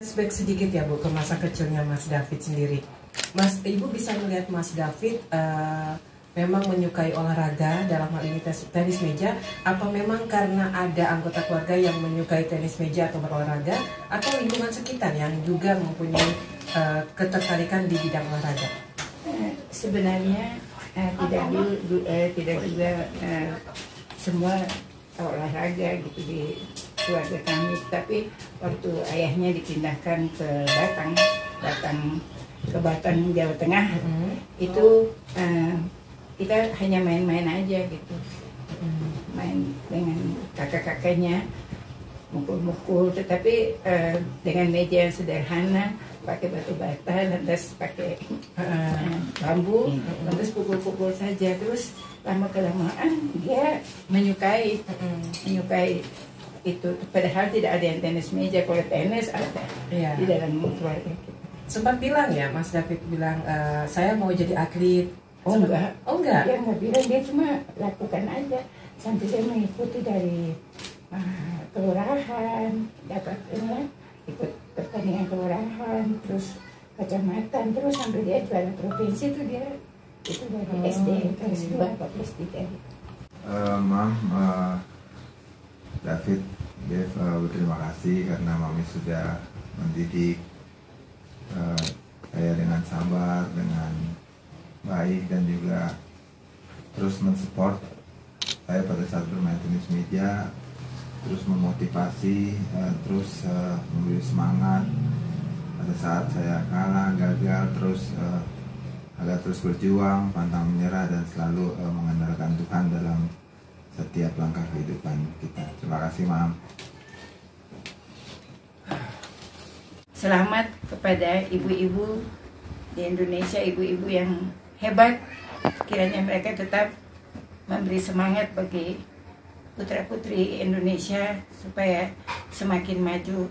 Flashback sedikit ya Bu ke masa kecilnya Mas David sendiri. Mas, Ibu bisa melihat Mas David uh, memang menyukai olahraga dalam hal ini tenis meja apa memang karena ada anggota keluarga yang menyukai tenis meja atau berolahraga atau lingkungan sekitar yang juga mempunyai uh, ketertarikan di bidang olahraga? Uh, sebenarnya uh, tidak dulu uh, tidak juga uh, semua olahraga gitu di keluarga kami tapi waktu ayahnya dipindahkan ke Batang Batang ke Batang Jawa Tengah mm. itu uh, kita hanya main-main aja gitu mm. main dengan kakak-kakaknya mukul-mukul tetapi uh, dengan meja yang sederhana pakai batu bata lantas pakai uh, bambu mm. lantas pukul-pukul saja terus lama kelamaan dia menyukai menyukai itu padahal tidak ada yang tenis meja kalau tenis ada ya. di dalam keluarga sempat bilang ya Mas David bilang e, saya mau jadi atlet. Oh sempat, enggak? Oh enggak? Dia nggak bilang dia cuma lakukan aja. Sampai dia mengikuti dari uh, kelurahan dapat ini ikut pertandingan kelurahan terus kecamatan terus sampai dia juara provinsi itu dia itu dari oh, SD kelas dua atau kelas tiga. Uh, mam uh, David, Dev uh, berterima kasih karena Mami sudah mendidik uh, saya dengan sabar, dengan baik dan juga terus mensupport saya pada saat bermain tenis meja, terus memotivasi, uh, terus uh, memberi semangat. Pada saat saya kalah, gagal, terus uh, agar terus berjuang, pantang menyerah dan selalu mengandalkan Tuhan dalam setiap langkah kehidupan kita. Terima kasih, Mam. Selamat kepada ibu-ibu di Indonesia, ibu-ibu yang hebat. Kiranya mereka tetap memberi semangat bagi putra-putri Indonesia supaya semakin maju